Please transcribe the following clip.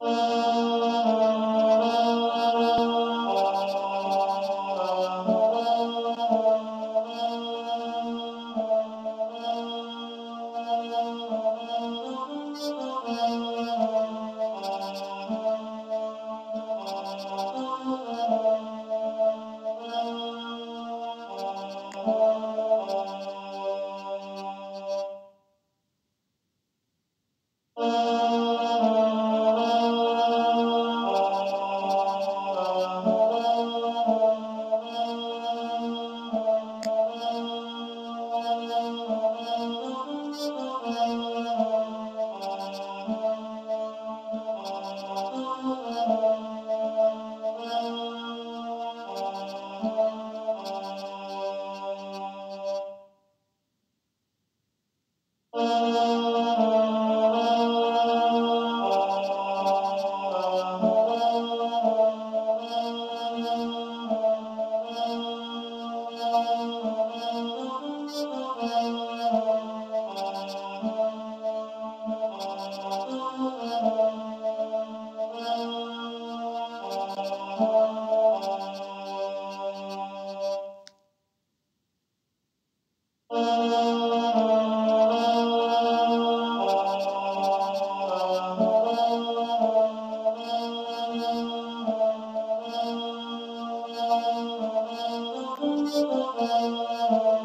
Thank Oh. Música